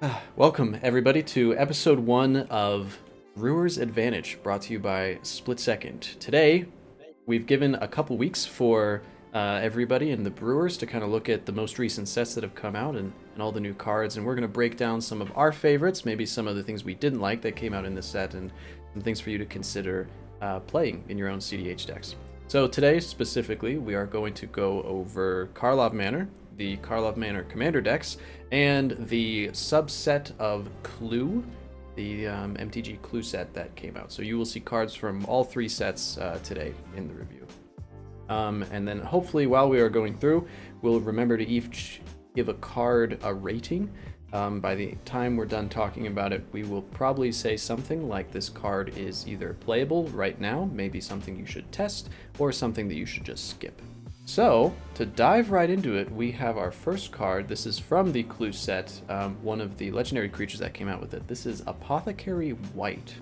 Welcome, everybody, to episode one of Brewer's Advantage, brought to you by Split Second. Today, we've given a couple weeks for uh, everybody and the Brewers to kind of look at the most recent sets that have come out and, and all the new cards, and we're going to break down some of our favorites, maybe some of the things we didn't like that came out in this set, and some things for you to consider uh, playing in your own CDH decks. So today, specifically, we are going to go over Karlov Manor, the Karlov Manor Commander decks, and the subset of Clue, the um, MTG Clue set that came out. So you will see cards from all three sets uh, today in the review. Um, and then hopefully, while we are going through, we'll remember to each give a card a rating. Um, by the time we're done talking about it, we will probably say something like this card is either playable right now, maybe something you should test, or something that you should just skip. So, to dive right into it, we have our first card. This is from the Clue set, um, one of the legendary creatures that came out with it. This is Apothecary White.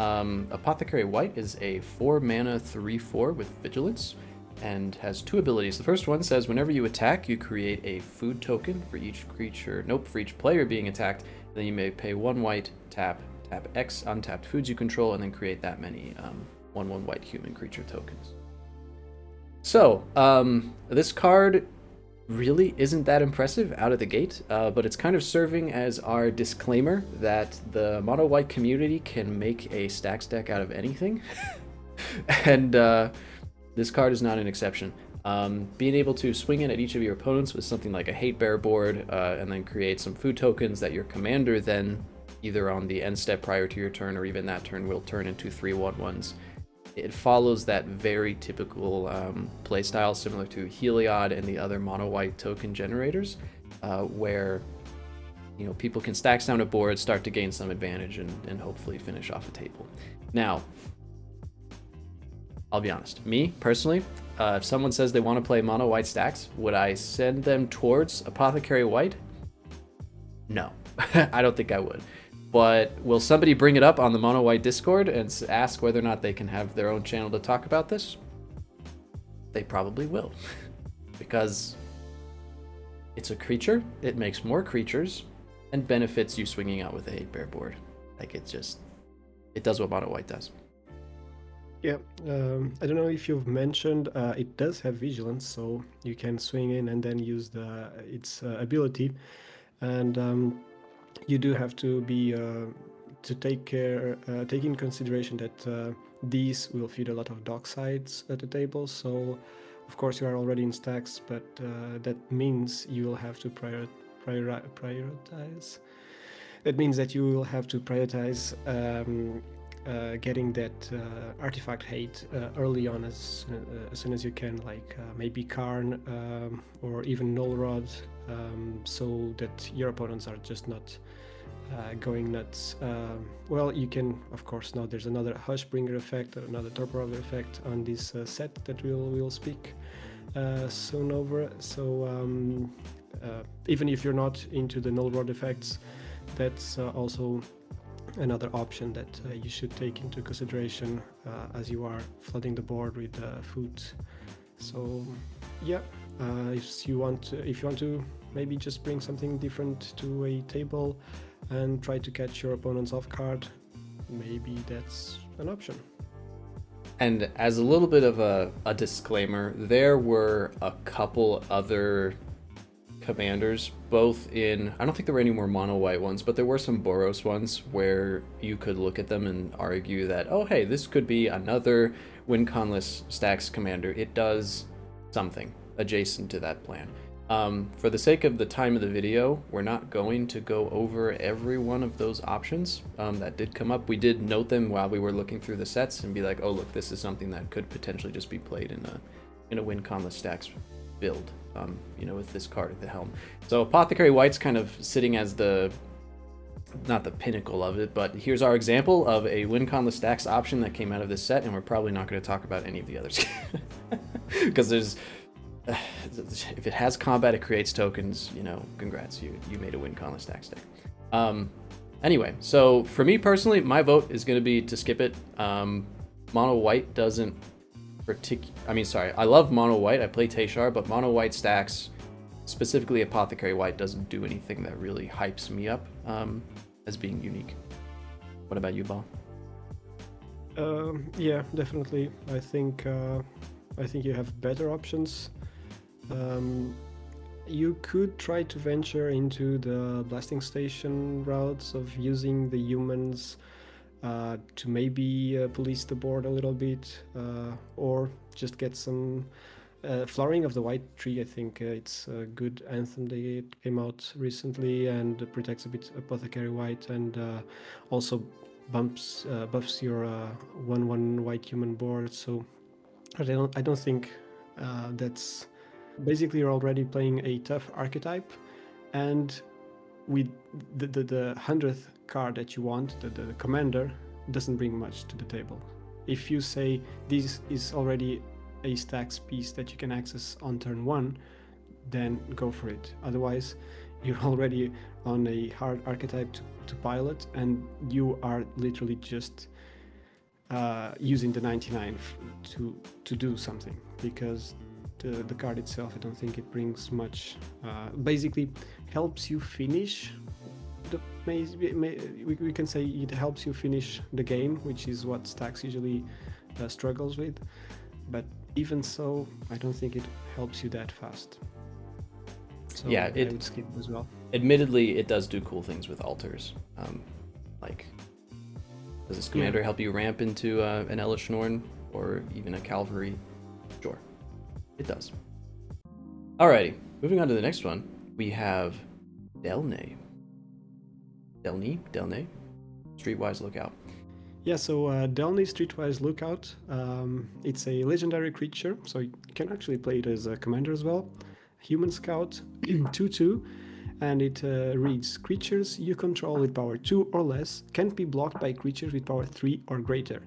Um, Apothecary White is a 4 mana 3 4 with Vigilance and has two abilities. The first one says whenever you attack, you create a food token for each creature, nope, for each player being attacked. Then you may pay one white, tap, tap X untapped foods you control, and then create that many um, one one white human creature tokens. So, um, this card really isn't that impressive out of the gate, uh, but it's kind of serving as our disclaimer that the mono white community can make a stacks deck out of anything. and uh, this card is not an exception. Um, being able to swing in at each of your opponents with something like a hate bear board uh, and then create some food tokens that your commander then either on the end step prior to your turn or even that turn will turn into 3 1 ones. It follows that very typical um, playstyle similar to Heliod and the other mono white token generators, uh, where you know people can stack down a board, start to gain some advantage, and, and hopefully finish off a table. Now, I'll be honest. Me, personally, uh, if someone says they want to play mono white stacks, would I send them towards Apothecary White? No, I don't think I would. But will somebody bring it up on the mono white Discord and ask whether or not they can have their own channel to talk about this? They probably will. because it's a creature, it makes more creatures, and benefits you swinging out with a hate bear board. Like it just, it does what mono white does. Yeah, um, I don't know if you've mentioned uh, it does have vigilance, so you can swing in and then use the its uh, ability, and um, you do have to be uh, to take care, uh, take in consideration that uh, these will feed a lot of docksides at the table. So, of course, you are already in stacks, but uh, that means you will have to prior, prioritize. That means that you will have to prioritize. Um, uh, getting that uh, artifact hate uh, early on as, uh, as soon as you can, like uh, maybe Karn um, or even Null Rod, um, so that your opponents are just not uh, going nuts. Um, well, you can, of course, now there's another Hushbringer effect, another Torpor effect on this set that we'll, we'll speak soon over. So um, even if you're not into the Null Rod effects, that's also another option that uh, you should take into consideration uh, as you are flooding the board with uh, food. So yeah, uh, if you want to, if you want to maybe just bring something different to a table and try to catch your opponents off guard, maybe that's an option. And as a little bit of a, a disclaimer, there were a couple other commanders, both in I don't think there were any more mono white ones, but there were some Boros ones where you could look at them and argue that oh hey this could be another win conless stacks commander. It does something adjacent to that plan. Um, for the sake of the time of the video, we're not going to go over every one of those options um, that did come up. We did note them while we were looking through the sets and be like, oh look, this is something that could potentially just be played in a in a win stacks build um, you know, with this card at the helm. So Apothecary White's kind of sitting as the, not the pinnacle of it, but here's our example of a win conless stacks option that came out of this set, and we're probably not going to talk about any of the others. Because there's, uh, if it has combat, it creates tokens, you know, congrats, you, you made a win conless stacks deck. Um, anyway, so for me personally, my vote is going to be to skip it. Um, Mono White doesn't particular. I mean, sorry, I love mono white. I play Teshar, but mono white stacks specifically Apothecary White doesn't do anything that really hypes me up um, as being unique. What about you, Ball? Um, yeah, definitely. I think uh, I think you have better options. Um, you could try to venture into the blasting station routes of using the humans uh, to maybe uh, police the board a little bit uh, or just get some uh, flowering of the white tree. I think it's a good anthem that came out recently and protects a bit apothecary white and also bumps buffs your one one white human board. So I don't I don't think that's basically you're already playing a tough archetype and with the, the, the, 100th Card that you want, the, the commander, doesn't bring much to the table. If you say this is already a stacks piece that you can access on turn one, then go for it. Otherwise, you're already on a hard archetype to, to pilot, and you are literally just uh, using the 99 to to do something because the, the card itself, I don't think it brings much. Uh, basically, helps you finish the may, may, we, we can say it helps you finish the game, which is what Stacks usually uh, struggles with. But even so, I don't think it helps you that fast. So yeah, it I would skip as well. Admittedly, it does do cool things with altars. Um, like, does this commander yeah. help you ramp into uh, an Elesh Norn or even a Calvary? Sure. It does. Alrighty, moving on to the next one, we have Delney. Delney? Delney? Streetwise Lookout. Yeah, so uh, Delney Streetwise Lookout, um, it's a legendary creature, so you can actually play it as a commander as well. Human Scout, 2-2, and it uh, reads, creatures you control with power 2 or less can't be blocked by creatures with power 3 or greater.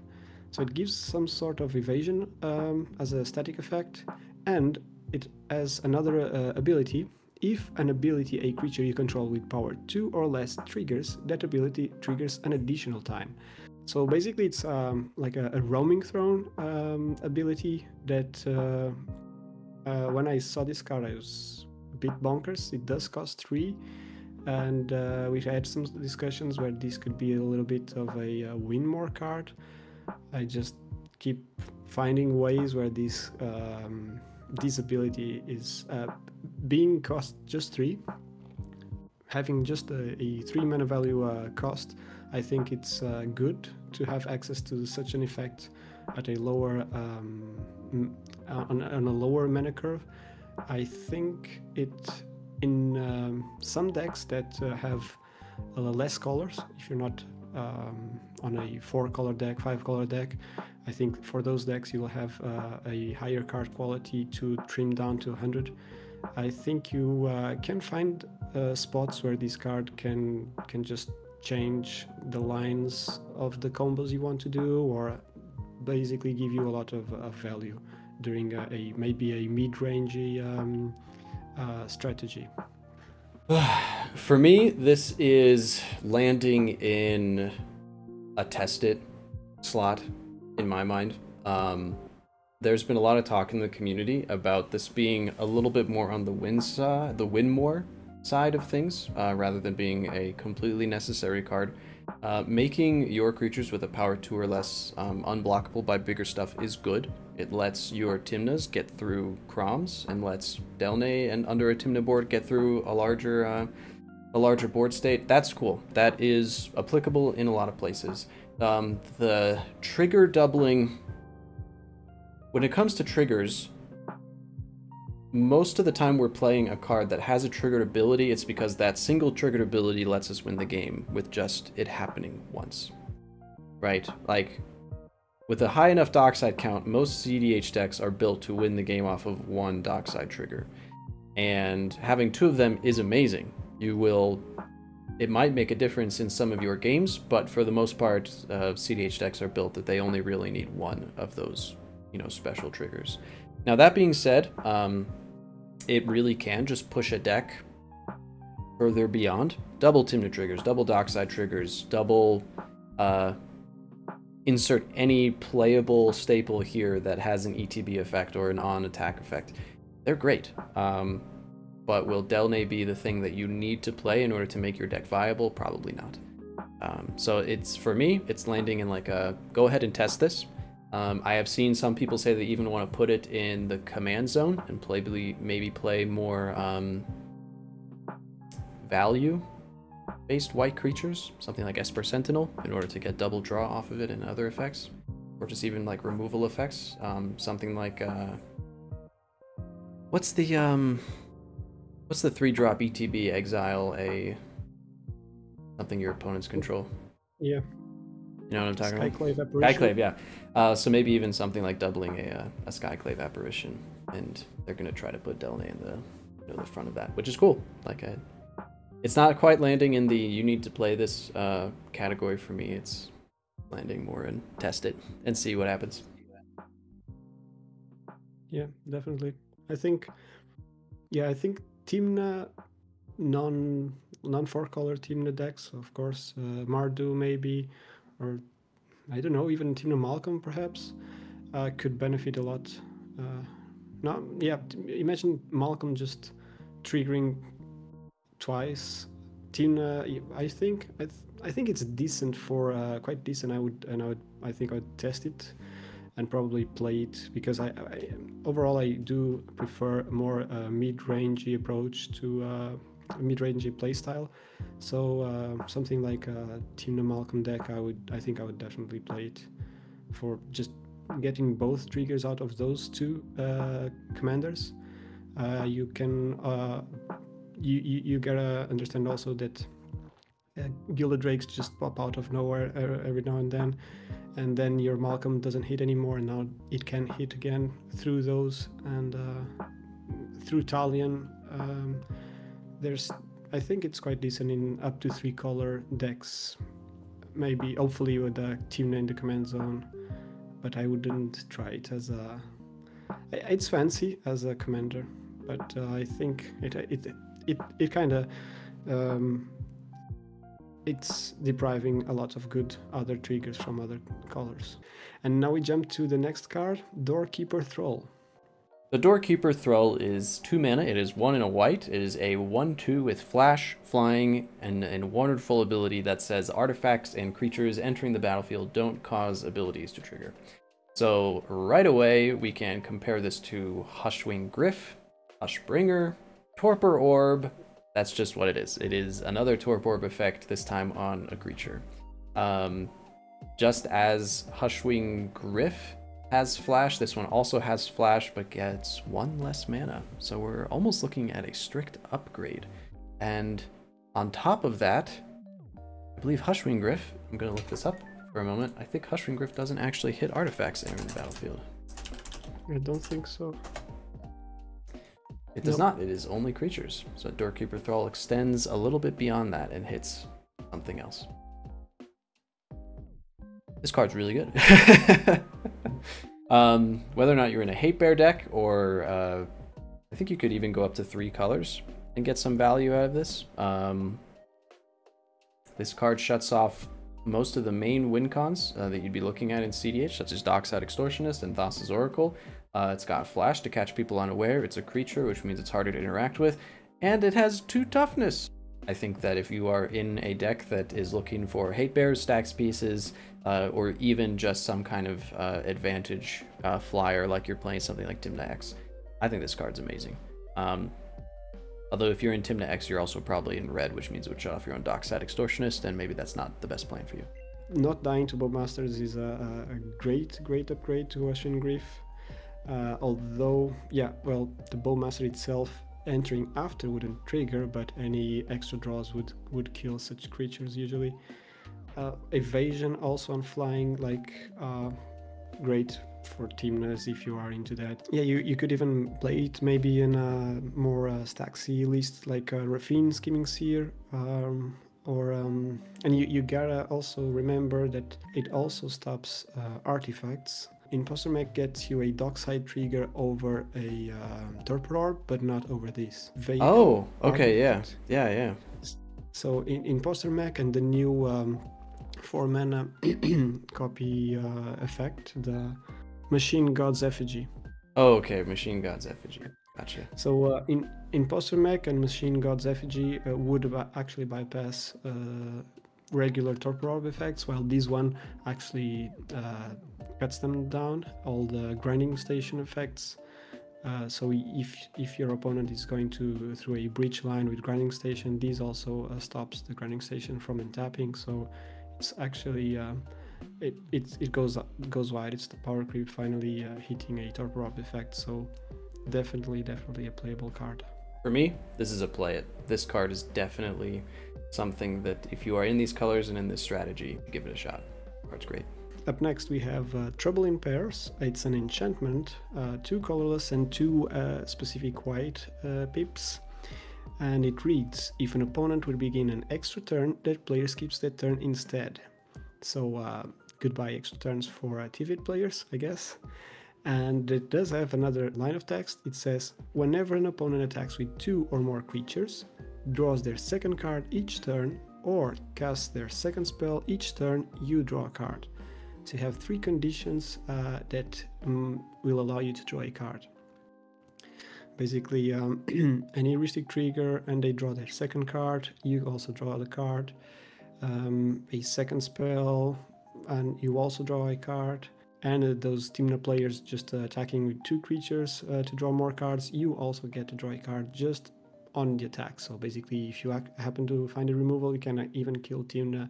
So it gives some sort of evasion um, as a static effect, and it has another uh, ability. If an ability a creature you control with power 2 or less triggers, that ability triggers an additional time. So basically, it's um, like a, a, roaming throne um, ability that uh, uh, when I saw this card, I was a bit bonkers. It does cost 3, and uh, we've had some discussions where this could be a little bit of a, a win more card. I just keep finding ways where this um, disability is uh, being cost just three, having just a, a three mana value uh, cost. I think it's uh, good to have access to such an effect at a lower um, on, on, a lower mana curve. I think it in um, some decks that uh, have uh, less colors. If you're not um, on a four color deck, five color deck, I think for those decks you'll have uh, a higher card quality to trim down to 100. I think you uh, can find uh, spots where this card can can just change the lines of the combos you want to do, or basically give you a lot of, of value during a, a, maybe a mid-rangey um, uh, strategy. For me, this is landing in a test it slot in my mind. Um, there's been a lot of talk in the community about this being a little bit more on the win side, the win more side of things, uh, rather than being a completely necessary card. Uh, making your creatures with a power 2 or less um, unblockable by bigger stuff is good. It lets your Tymnas get through Kroms and lets Delney and under a Tymna board get through a larger uh, a larger board state. That's cool. That is applicable in a lot of places. Um, the trigger doubling, when it comes to triggers, most of the time we're playing a card that has a triggered ability, it's because that single triggered ability lets us win the game with just it happening once. Right? Like, with a high enough dockside count, most CDH decks are built to win the game off of one dockside trigger. And having two of them is amazing. You will it might make a difference in some of your games, but for the most part, uh, CDH decks are built that they only really need one of those, you know, special triggers. Now that being said, um, it really can just push a deck further beyond. Double Tymna triggers, double Dockside triggers, double uh, insert any playable staple here that has an ETB effect or an on attack effect. They're great. Um, but will Delney be the thing that you need to play in order to make your deck viable? Probably not. Um, so it's for me, it's landing in like a go ahead and test this. Um, I have seen some people say they even want to put it in the command zone and play maybe play more um, value based white creatures, something like Esper Sentinel, in order to get double draw off of it and other effects, or just even like removal effects. Um, something like uh, what's the um, what's the three drop ETB exile a something your opponents control? Yeah. You know what I'm talking Skyclave about? Apparition. Skyclave, yeah. Uh, so maybe even something like doubling a, uh, a Skyclave apparition, and they're gonna try to put Delney in the you know, the front of that, which is cool. Like I, it's not quite landing in the you need to play this uh, category for me. It's landing more and test it and see what happens. Yeah, definitely. I think, yeah, I think Tymna non non four color Tymna decks, of course, uh, Mardu maybe, or I don't know, even Tymna Malcolm perhaps, uh, could benefit a lot. Uh, not yeah, imagine Malcolm just triggering twice. Tymna, I think I, th- I think it's decent for uh, quite decent. I would and I would I think I would test it and probably play it because I, I overall I do prefer more uh, mid-rangey approach to uh, mid-rangey playstyle. So uh, something like a Tymna Malcolm deck, I would I think I would definitely play it for just getting both triggers out of those two uh, commanders. Uh, you can uh, you, you, you gotta understand also that uh, Gilded Drakes just pop out of nowhere every now and then, and then your Malcolm doesn't hit anymore, and now it can hit again through those and uh, through Talion. Um, there's, I think it's quite decent in up to three color decks, maybe hopefully with a Tymna in the command zone, but I wouldn't try it as a. It's fancy as a commander, but uh, I think it it it it kind of um, it's depriving a lot of good other triggers from other colors. And now we jump to the next card, Doorkeeper Thrall. The Doorkeeper Thrall is 2 mana, it is 1 in a white, it is a 1-2 with flash, flying, and, and wonderful ability that says artifacts and creatures entering the battlefield don't cause abilities to trigger. So right away we can compare this to Hushwing Gryff, Hushbringer, Torpor Orb, that's just what it is. It is another Torpor Orb effect, this time on a creature. Um, just as Hushwing Gryff has Flash, this one also has Flash, but gets one less mana. So we're almost looking at a strict upgrade. And on top of that, I believe Hushwing Gryff, I'm going to look this up for a moment, I think Hushwing Gryff doesn't actually hit artifacts in the battlefield. I don't think so. It does nope. not. It is only creatures. So Doorkeeper Thrall extends a little bit beyond that and hits something else. This card's really good. um, whether or not you're in a hate bear deck, or uh, I think you could even go up to three colors and get some value out of this. Um, this card shuts off most of the main win cons uh, that you'd be looking at in CDH, such as Dockside Extortionist and Thassa's Oracle. Uh, it's got Flash to catch people unaware. It's a creature, which means it's harder to interact with. And it has two toughness. I think that if you are in a deck that is looking for hate bears, stacks pieces, uh, or even just some kind of uh, advantage uh, flyer, like you're playing something like Tymna X, I think this card's amazing. Um, although if you're in Tymna X, you're also probably in red, which means it would shut off your own Dockside Extortionist, and maybe that's not the best plan for you. Not dying to Bowmasters is a, a great, great upgrade to Hushwing Gryff. Uh, although, yeah, well, the Bowmaster itself entering after wouldn't trigger, but any extra draws would, would kill such creatures usually. Uh, evasion also on flying, like, uh, great for Tymnas if you are into that. Yeah, you, you could even play it maybe in a more uh, stacksy list, like a Raffine Scheming Seer, um, or um, and you, you gotta also remember that it also stops uh, artifacts Imposter Mech gets you a Dockside trigger over a uh, Torpor Orb, but not over this. Oh, okay, yeah. Yeah, yeah. So in Imposter Mech and the new um, 4 mana copy uh, effect, the Machine God's Effigy. Oh, okay, Machine God's Effigy. Gotcha. So uh, in Imposter Mech and Machine God's Effigy uh, would actually bypass uh, regular Torpor Orb effects, while this one actually uh, cuts them down, all the grinding station effects. Uh, so if if your opponent is going to through a breach line with grinding station, this also uh, stops the grinding station from untapping. So it's actually uh, it, it it goes goes wide. It's the power creep finally uh, hitting a torpor orb effect. So definitely definitely a playable card. For me, this is a play it. This card is definitely something that if you are in these colors and in this strategy, give it a shot. Card's great. Up next, we have uh, Trouble in Pairs. It's an enchantment, uh, two colorless and two uh, specific white uh, pips. And it reads If an opponent will begin an extra turn, that player skips that turn instead. So, uh, goodbye extra turns for uh, players, I guess. And it does have another line of text. It says Whenever an opponent attacks with two or more creatures, draws their second card each turn, or casts their second spell each turn, you draw a card. So you have three conditions uh, that um, will allow you to draw a card. Basically, um, an Rhystic trigger, and they draw their second card. You also draw the card. Um, a second spell, and you also draw a card. And uh, those Tymna players just uh, attacking with two creatures uh, to draw more cards, you also get to draw a card just on the attack. So basically, if you happen to find a removal, you can uh, even kill Tymna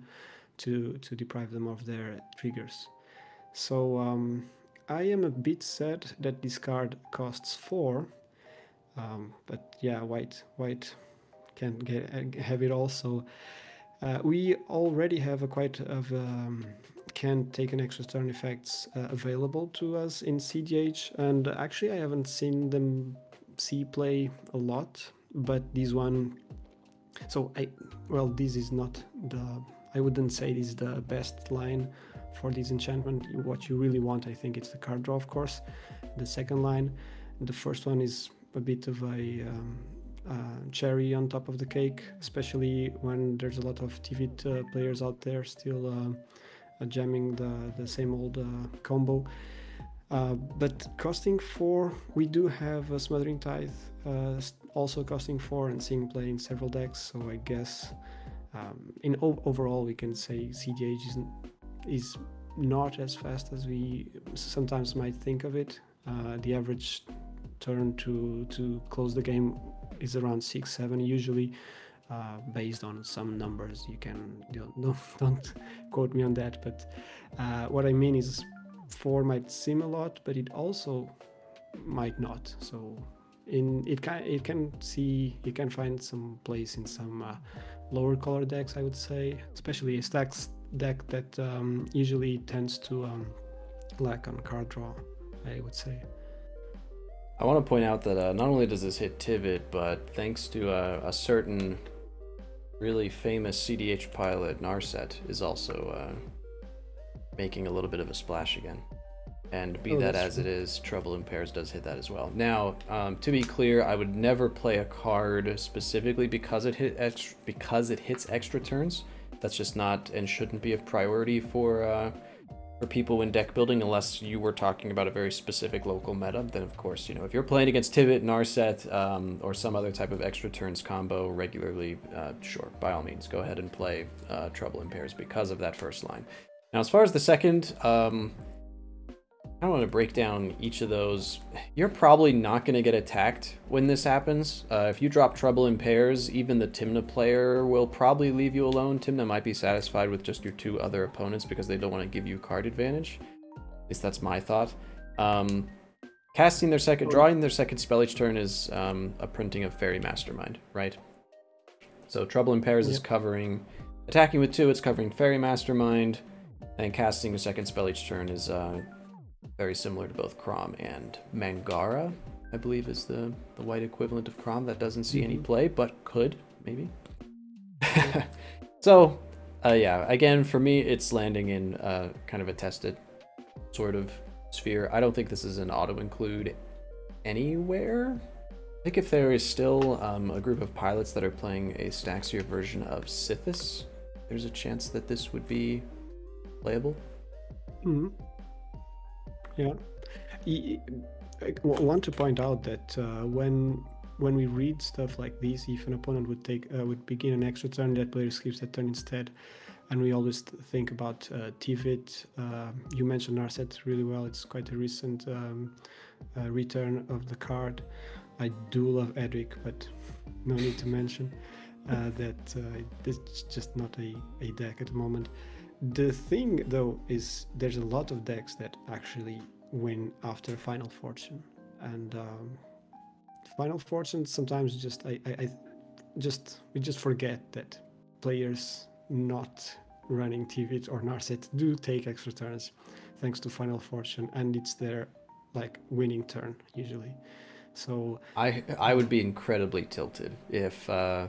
to to deprive them of their triggers. So um, I am a bit sad that this card costs four, um, but yeah, white white can get uh, have it also. Uh, we already have a quite of um, can take an extra turn effects uh, available to us in CDH, and actually I haven't seen them see play a lot, but this one. So I well, this is not the I wouldn't say this is the best line for this enchantment. What you really want, I think, it's the card draw, of course. The second line, the first one is a bit of a um, uh, cherry on top of the cake, especially when there's a lot of Tivit uh, players out there still uh, jamming the the same old uh, combo. Uh, but costing four, we do have a Smothering Tithe, uh, also costing four and seeing play in several decks. So I guess um, in overall we can say CDH is is not as fast as we sometimes might think of it. Uh, the average turn to to close the game is around six seven usually. Uh, based on some numbers, you can don't, don't, don't quote me on that. But uh, what I mean is, four might seem a lot, but it also might not. So in it can it can see you can find some place in some uh, lower color decks, I would say, especially a stacks deck that um, usually tends to um, lack on card draw. I would say. I want to point out that uh, not only does this hit Tivit, but thanks to uh, a certain really famous CDH pilot, Narset, is also uh, making a little bit of a splash again. And be Oh, that as it is, Trouble in Pairs does hit that as well. Now, um, to be clear, I would never play a card specifically because it hit because it hits extra turns. That's just not and shouldn't be a priority for uh, for people in deck building unless you were talking about a very specific local meta. Then of course, you know, if you're playing against Tivit, Narset, um, or some other type of extra turns combo regularly, uh, sure, by all means, go ahead and play uh, Trouble in Pairs because of that first line. Now, as far as the second, um, I don't want to break down each of those. You're probably not going to get attacked when this happens. Uh, if you drop Trouble in Pairs, even the Tymna player will probably leave you alone. Tymna might be satisfied with just your two other opponents because they don't want to give you card advantage. At least that's my thought. Um, casting their second, drawing their second spell each turn is um, a printing of Faerie Mastermind, right? So Trouble in Pairs is covering attacking with two. It's covering Faerie Mastermind, and casting a second spell each turn is uh, very similar to both Crom and Mangara, I believe is the, the white equivalent of Crom that doesn't see any Mhm. play, but could, maybe. so, uh, yeah, again, for me, it's landing in uh, kind of a tested sort of sphere. I don't think this is an auto include anywhere. I think if there is still um, a group of pilots that are playing a Staxier version of Sythis, there's a chance that this would be playable. hmm Yeah. I want to point out that uh, when when we read stuff like this, if an opponent would take uh, would begin an extra turn, that player skips that turn instead. And we always think about uh, Tivit. Uh, you mentioned Narset really well. It's quite a recent um, uh, return of the card. I do love Edric, but no need to mention uh, that uh, it's just not a, a deck at the moment. The thing though is there's a lot of decks that actually win after Final Fortune, and um, Final Fortune sometimes just I, I, I just we just forget that players not running Tivit or Narset do take extra turns thanks to Final Fortune, and it's their like winning turn usually. So I I would be incredibly tilted if uh,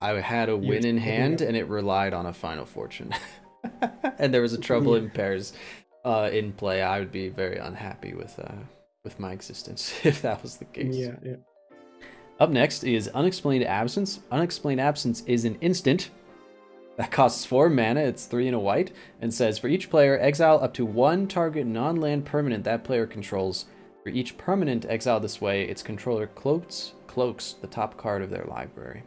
I had a win in hand and it relied on a Final Fortune, and there was a trouble in pairs uh, in play. I would be very unhappy with uh, with my existence if that was the case. Yeah, yeah. Up next is Unexplained Absence. Unexplained Absence is an instant that costs 4 mana, it's 3 and a white, and says for each player, exile up to one target non land permanent that player controls. For each permanent exiled this way, its controller cloaks, cloaks the top card of their library.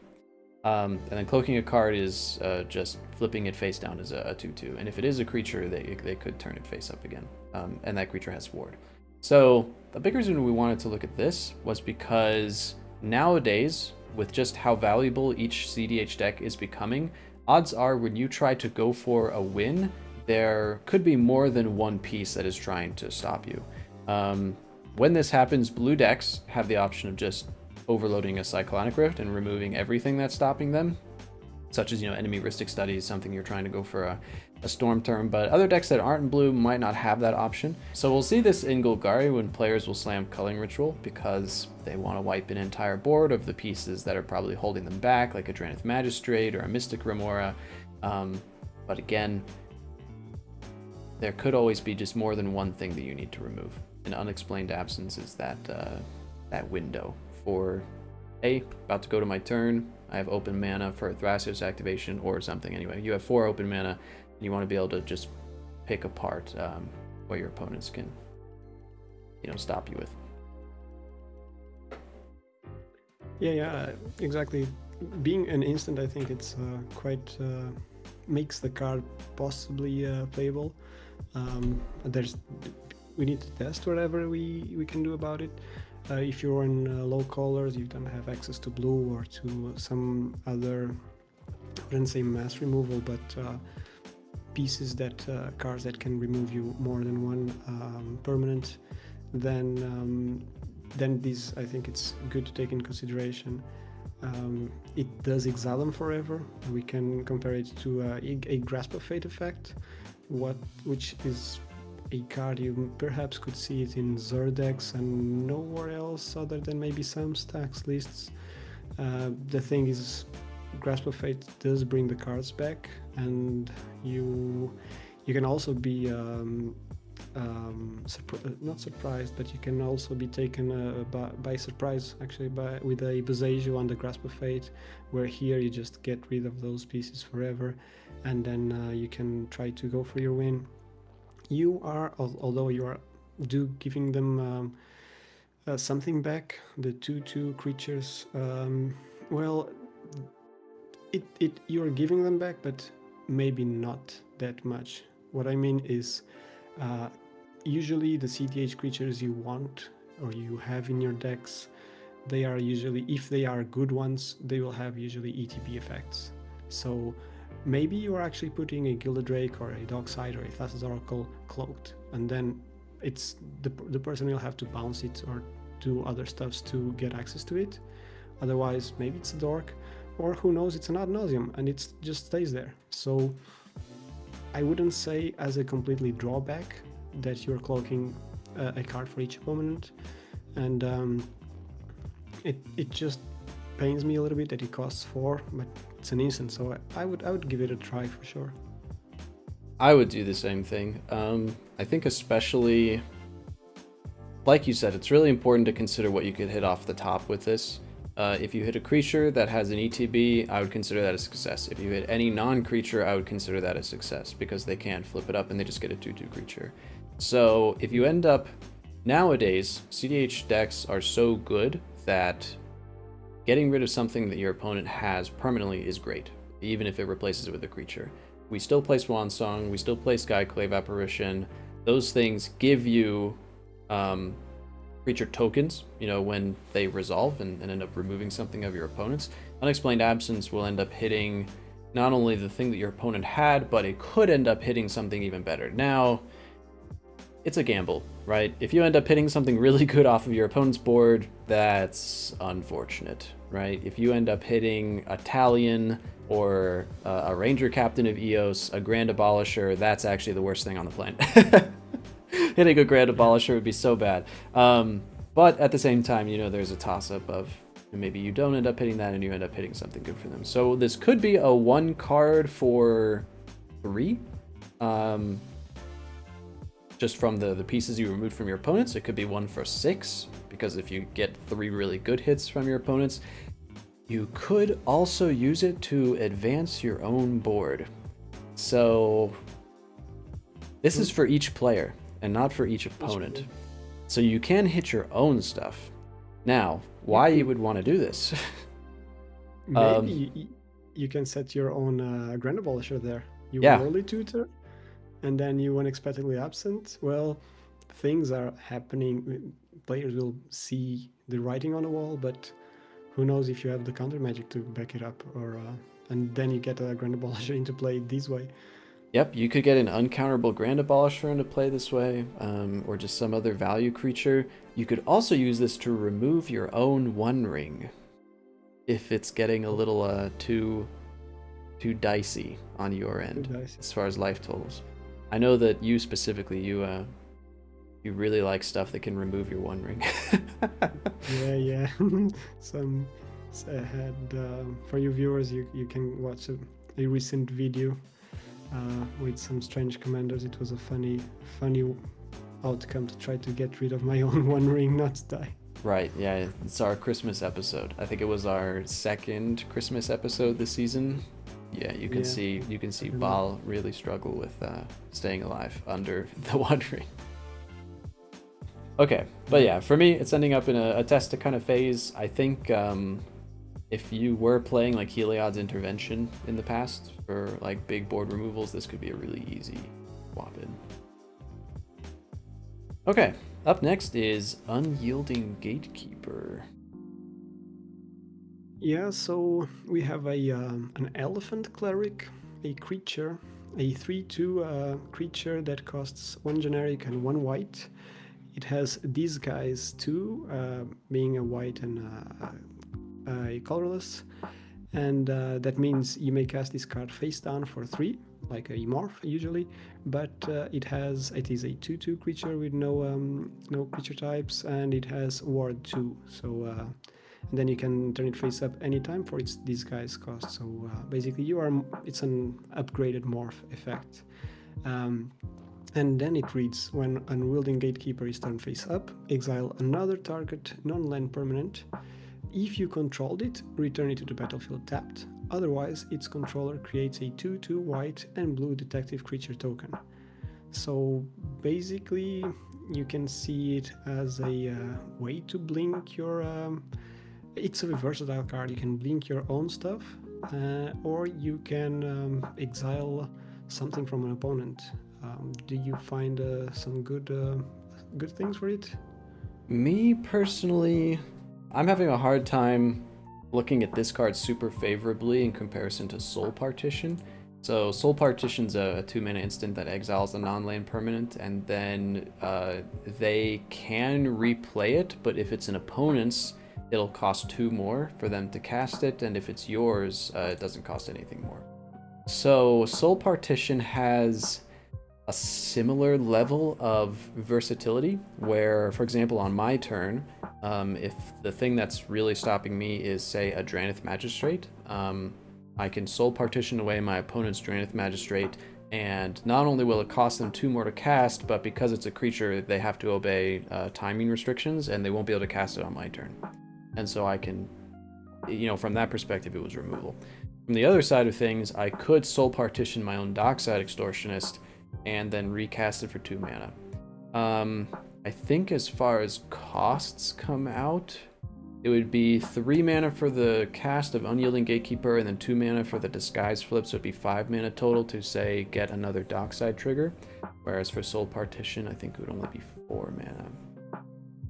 Um, and then cloaking a card is uh, just flipping it face down as a 2 2. And if it is a creature, they, they could turn it face up again. Um, and that creature has ward. So the big reason we wanted to look at this was because nowadays, with just how valuable each CDH deck is becoming, odds are when you try to go for a win, there could be more than one piece that is trying to stop you. Um, when this happens, blue decks have the option of just overloading a Cyclonic Rift and removing everything that's stopping them, such as, you know, enemy Rhystic Studies, something you're trying to go for a, a Storm turn, but other decks that aren't in blue might not have that option. So we'll see this in Golgari when players will slam Culling Ritual because they want to wipe an entire board of the pieces that are probably holding them back, like a Drannith Magistrate or a Mystic Remora. Um, but again, there could always be just more than one thing that you need to remove. An unexplained absence is that uh, that window for a about to go to my turn. I have open mana for Thrasios activation or something. Anyway, you have four open mana, and you want to be able to just pick apart um, what your opponents can, you know, stop you with. Yeah, yeah, exactly. Being an instant, I think it's uh, quite uh, makes the card possibly uh, playable. Um, there's we need to test whatever we we can do about it. Uh, if you're in uh, low colors, you don't have access to blue or to some other, I wouldn't say mass removal, but uh, pieces that uh, cards that can remove you more than one um, permanent, then um, then these I think it's good to take in consideration. Um, it does exile them forever. We can compare it to a, a grasp of fate effect, what which is a card you perhaps could see it in Zerdex and nowhere else other than maybe some stacks lists. Uh, the thing is, Grasp of Fate does bring the cards back, and you you can also be um, um, surpri- not surprised, but you can also be taken uh, by, by, surprise actually by with a Boseiju on the Grasp of Fate, where here you just get rid of those pieces forever, and then uh, you can try to go for your win you are, although you are do giving them um, uh, something back, the two two creatures. Um, well, it it you are giving them back, but maybe not that much. What I mean is, uh, usually the CDH creatures you want or you have in your decks, they are usually, if they are good ones, they will have usually ETB effects. So maybe you're actually putting a Gilded Drake or a Dockside or a Thassa's Oracle cloaked, and then it's the, the person will have to bounce it or do other stuffs to get access to it. Otherwise, maybe it's a dork, or who knows, it's an ad nauseam and it just stays there. So I wouldn't say as a completely drawback that you're cloaking uh, a card for each opponent, and um, it it just pains me a little bit that it costs four, but it's an instant, so I would I would give it a try for sure. I would do the same thing. Um, I think especially, like you said, it's really important to consider what you could hit off the top with this. Uh, if you hit a creature that has an ETB, I would consider that a success. If you hit any non-creature, I would consider that a success because they can't flip it up and they just get a 2-2 creature. So if you end up Nowadays, CDH decks are so good that getting rid of something that your opponent has permanently is great, even if it replaces it with a creature. We still play Swan Song, we still play Skyclave Apparition. Those things give you um, creature tokens, you know, when they resolve and, and end up removing something of your opponent's. Unexplained Absence will end up hitting not only the thing that your opponent had, but it could end up hitting something even better. Now, it's a gamble, right? If you end up hitting something really good off of your opponent's board, that's unfortunate, right? If you end up hitting a Talion or uh, a Ranger Captain of Eos, a Grand Abolisher, that's actually the worst thing on the planet. hitting a Grand Abolisher would be so bad. Um, but at the same time, you know, there's a toss-up of maybe you don't end up hitting that and you end up hitting something good for them. So this could be a one card for three. Um, just from the, the pieces you removed from your opponents. It could be one for six, because if you get three really good hits from your opponents, you could also use it to advance your own board. So this is for each player and not for each opponent. So you can hit your own stuff. Now, why you would want to do this? Maybe um, you, you, can set your own uh, Grand Abolisher there. You yeah. early tutor, and then you unexpectedly absent, well, things are happening. Players will see the writing on the wall, but who knows if you have the counter magic to back it up, or uh, and then you get a Grand Abolisher into play this way. Yep, you could get an uncounterable Grand Abolisher into play this way, um, or just some other value creature. You could also use this to remove your own One Ring, if it's getting a little uh, too too dicey on your end as far as life totals. I know that you specifically, you uh, you really like stuff that can remove your One Ring. yeah, yeah. Some I had uh, for you viewers, you you can watch a, a recent video uh, with some strange commanders. It was a funny, funny outcome to try to get rid of my own One Ring, not die. Right, yeah, it's our Christmas episode. I think it was our second Christmas episode this season. Yeah, you can yeah. see you can see Baal really struggle with uh, staying alive under the One Ring. Okay, but yeah, for me, it's ending up in a, a test to kind of phase. I think um, if you were playing like Heliod's Intervention in the past for like big board removals, this could be a really easy swap in. Okay, up next is Unyielding Gatekeeper. Yeah, so we have a um, an elephant cleric, a creature, a 3-2 uh, creature that costs one generic and one white. It has these guys too, uh, being a white and uh, a colorless, and uh, that means you may cast this card face down for three, like a morph usually, but uh, it has it is a 2-2 creature with no um, no creature types, and it has ward 2, so uh, and then you can turn it face up anytime for its disguise cost. So uh, basically, you are it's an upgraded morph effect. Um, and then it reads when Unyielding Gatekeeper is turned face up, exile another target non land permanent. If you controlled it, return it to the battlefield tapped. Otherwise, its controller creates a 2 2 white and blue detective creature token. So basically, you can see it as a uh, way to blink your um, it's a versatile card. You can blink your own stuff, uh, or you can um, exile something from an opponent. Um, do you find uh, some good uh, good things for it? Me personally, I'm having a hard time looking at this card super favorably in comparison to Soul Partition. So Soul Partition's a, a two mana instant that exiles a non-land permanent, and then uh, they can replay it, but if it's an opponent's, it'll cost two more for them to cast it, and if it's yours, uh, it doesn't cost anything more. So Soul Partition has a similar level of versatility, where, for example, on my turn, um, if the thing that's really stopping me is, say, a Drannith Magistrate, um, I can Soul Partition away my opponent's Drannith Magistrate, and not only will it cost them two more to cast, but because it's a creature, they have to obey uh, timing restrictions, and they won't be able to cast it on my turn and so I can, you know, from that perspective, it was removal. From the other side of things, I could soul partition my own Dockside Extortionist and then recast it for two mana. Um, I think as far as costs come out, it would be three mana for the cast of Unyielding Gatekeeper and then two mana for the Disguise flip, so it'd be five mana total to, say, get another Dockside trigger. Whereas for Soul Partition, I think it would only be four mana.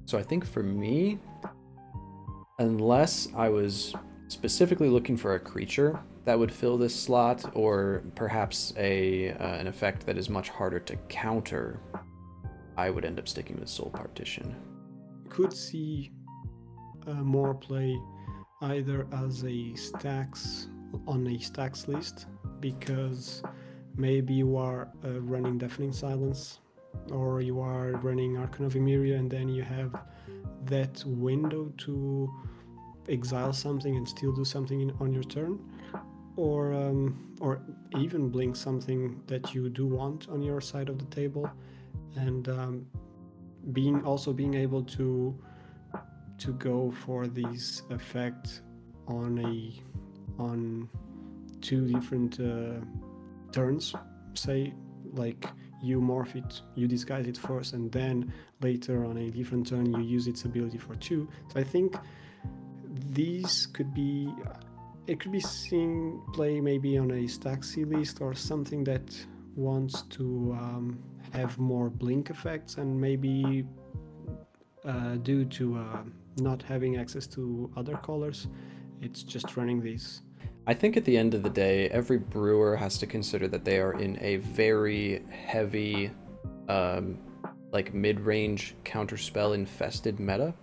So I think for me, unless I was specifically looking for a creature that would fill this slot, or perhaps a uh, an effect that is much harder to counter, I would end up sticking with Soul Partition. Could see uh, more play either as a Stax on a Stax list because maybe you are uh, running Deafening Silence or you are running Archon of Emeria and then you have that window to exile something and still do something in, on your turn? Or um, or even blink something that you do want on your side of the table? And um, being also being able to to go for this effect on a on two different uh, turns say like you morph it you disguise it first and then later on a different turn you use its ability for two so i think these could be it could be seen play maybe on a Staxi list or something that wants to um, have more blink effects and maybe uh, due to uh, not having access to other colors, it's just running these. I think at the end of the day, every brewer has to consider that they are in a very heavy, um, like mid-range counterspell infested meta,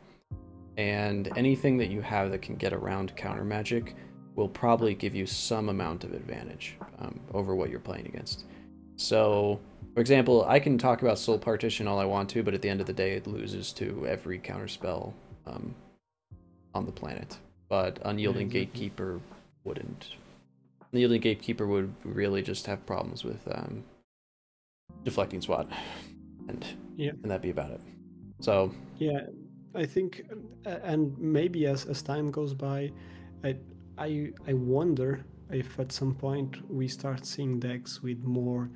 and anything that you have that can get around counter magic will probably give you some amount of advantage um, over what you're playing against. So, for example, I can talk about Soul Partition all I want to, but at the end of the day, it loses to every counterspell um, on the planet. But Unyielding Gatekeeper wouldn't. Unyielding Gatekeeper would really just have problems with um, Deflecting Swat, and yeah, and that'd be about it. So yeah, I think, and maybe as as time goes by, I I I wonder if at some point we start seeing decks with more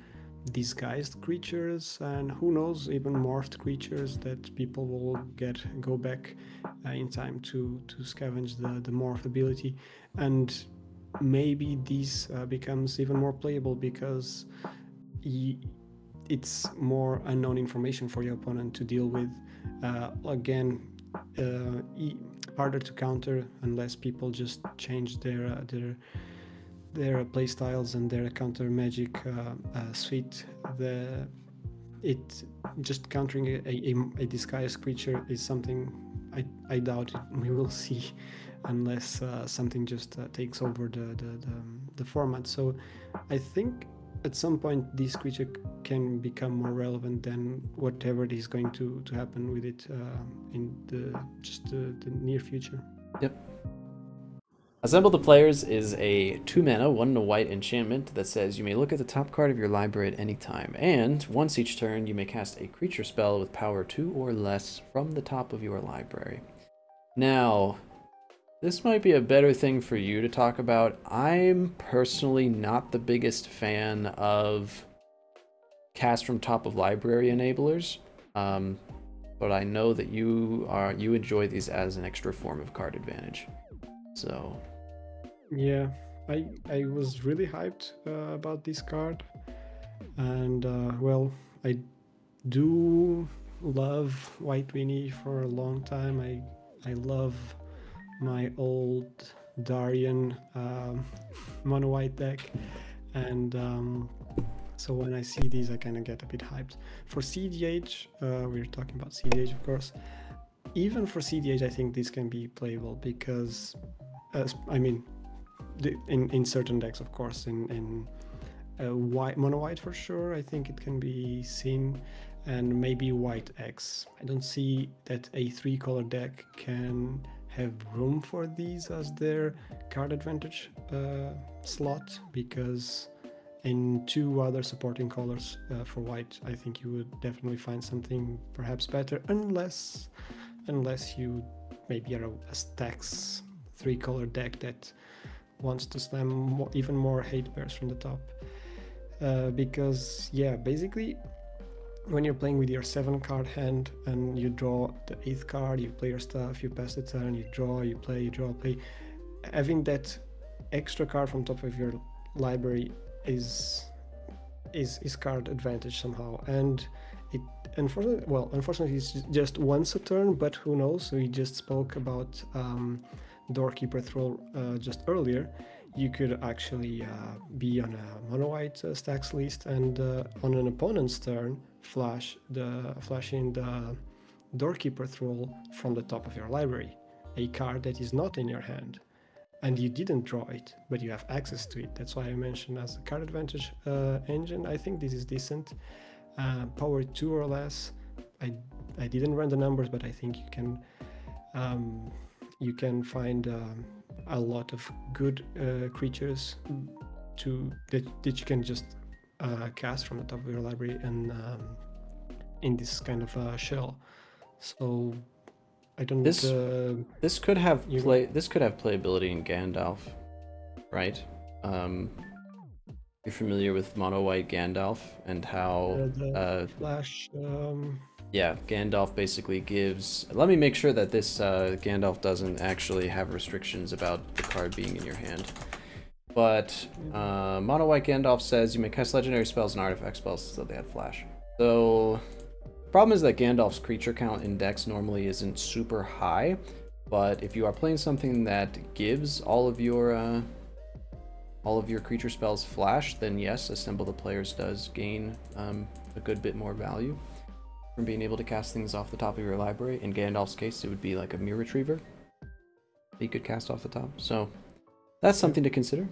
disguised creatures and who knows even morphed creatures that people will get go back uh, in time to to scavenge the the morph ability and maybe this uh, becomes even more playable because it's more unknown information for your opponent to deal with uh, again uh, harder to counter unless people just change their uh, their their playstyles and their counter magic uh, uh, suite. The it just countering a, a, a disguised creature is something I, I doubt we will see unless uh, something just uh, takes over the, the, the, the, format. So I think at some point this creature can become more relevant than whatever is going to, to happen with it uh, in the just the, the near future. Yep. Assemble the Players is a 2 mana, 1 and a white enchantment that says you may look at the top card of your library at any time, and once each turn you may cast a creature spell with power 2 or less from the top of your library. Now, this might be a better thing for you to talk about. I'm personally not the biggest fan of cast from top of library enablers, um, but I know that you are you enjoy these as an extra form of card advantage. So yeah, I I was really hyped uh, about this card, and uh, well, I do love White Weenie for a long time. I I love my old Darien um, mono white deck, and um, so when I see these, I kind of get a bit hyped. For CDH, uh, we're talking about CDH, of course. Even for CDH, I think this can be playable because, uh, I mean, in in certain decks, of course, in in uh, white mono white for sure. I think it can be seen, and maybe white X. I don't see that a three color deck can have room for these as their card advantage uh, slot because in two other supporting colors uh, for white, I think you would definitely find something perhaps better, unless unless you maybe are a, a Stax three color deck that wants to slam more, even more hate bears from the top. Uh, because yeah, basically when you're playing with your seven card hand and you draw the eighth card, you play your stuff, you pass the turn, you draw, you play, you draw, play. Having that extra card from top of your library is is is card advantage somehow, and it unfortunately well unfortunately it's just once a turn, but who knows? We just spoke about um, Doorkeeper Thrall uh, just earlier you could actually uh, be on a mono white uh, Stax list and uh, on an opponent's turn flash the flash in the doorkeeper thrall from the top of your library a card that is not in your hand. And you didn't draw it but you have access to it. That's why i mentioned as a card advantage uh, engine. I think this is decent. Uh, power 2 or less. I i didn't run the numbers but i think you can um, you can find um, a lot of good uh, creatures to that, that you can just uh, cast from the top of your library and um, in this kind of uh, shell. So I don't. This uh, this could have play. This could have playability in Gandalf, right? Um, you're familiar with mono white Gandalf and how uh, flash. Um yeah, Gandalf basically gives. Let me make sure that this uh, Gandalf doesn't actually have restrictions about the card being in your hand. But uh, Mono White Gandalf says you may cast legendary spells and artifact spells so they have flash. So, the problem is that Gandalf's creature count index normally isn't super high, but if you are playing something that gives all of your uh, all of your creature spells flash, then yes, Assemble the Players does gain um, a good bit more value from being able to cast things off the top of your library. In Gandalf's case, it would be like a Myr Retriever that you could cast off the top. So that's something to consider.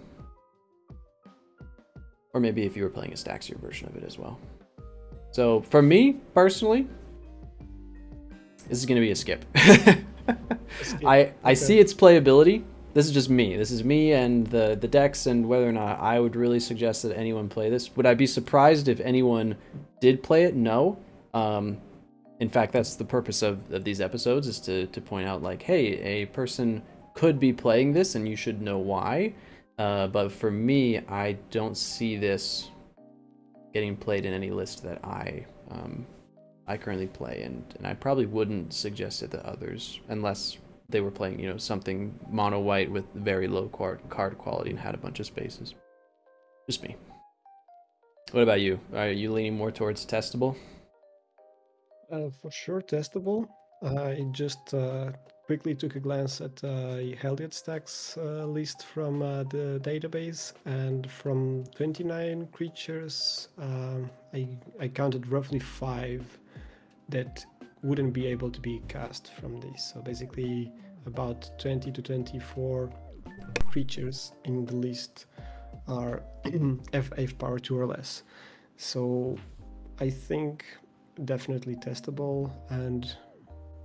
Or maybe if you were playing a Staxier version of it as well. So for me, personally, this is going to be a skip. I, I see its playability. This is just me. This is me and the, the decks and whether or not I would really suggest that anyone play this. Would I be surprised if anyone did play it? No. Um, in fact, that's the purpose of, of these episodes is to, to point out like, hey, a person could be playing this and you should know why. Uh, but for me, I don't see this getting played in any list that I um, I currently play, and, and I probably wouldn't suggest it to others unless they were playing, you know, something mono white with very low card, card quality and had a bunch of spaces. Just me. What about you? Are you leaning more towards testable? Uh, for sure, testable. I just uh, quickly took a glance at uh, Heliod Stax uh, list from the database, and from 29 creatures, um, I, I counted roughly five that wouldn't be able to be cast from this. So basically, about 20 to 24 creatures in the list are F8 power 2 or less. So I think definitely testable and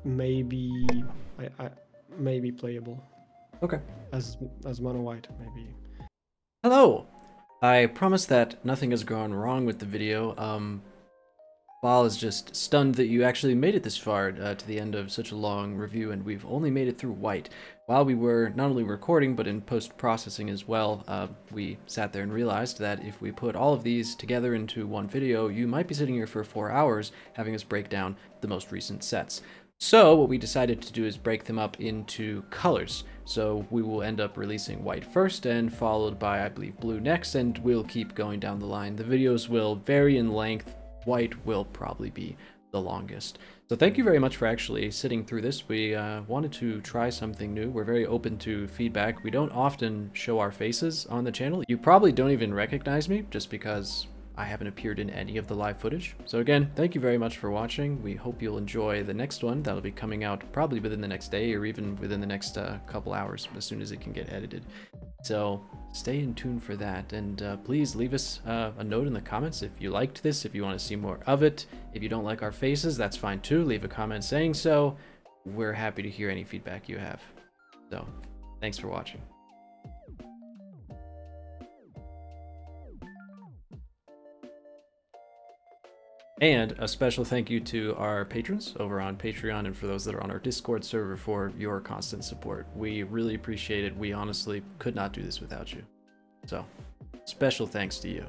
maybe I, I maybe playable. Okay. As as mono white maybe. Hello. I promise that nothing has gone wrong with the video. Um, Ball is just stunned that you actually made it this far uh, to the end of such a long review, and we've only made it through white. While we were not only recording, but in post-processing as well, uh, we sat there and realized that if we put all of these together into one video, you might be sitting here for four hours having us break down the most recent sets. So what we decided to do is break them up into colors. So we will end up releasing white first and followed by, I believe, blue next, and we'll keep going down the line. The videos will vary in length white will probably be the longest. So thank you very much for actually sitting through this. We uh, wanted to try something new. We're very open to feedback. We don't often show our faces on the channel. You probably don't even recognize me just because I haven't appeared in any of the live footage. So again, thank you very much for watching. We hope you'll enjoy the next one. That'll be coming out probably within the next day or even within the next uh, couple hours as soon as it can get edited. So stay in tune for that. And uh, please leave us uh, a note in the comments if you liked this, if you want to see more of it. If you don't like our faces, that's fine too. Leave a comment saying so. We're happy to hear any feedback you have. So thanks for watching. And a special thank you to our patrons over on Patreon and for those that are on our Discord server for your constant support. We really appreciate it. We honestly could not do this without you. So, special thanks to you.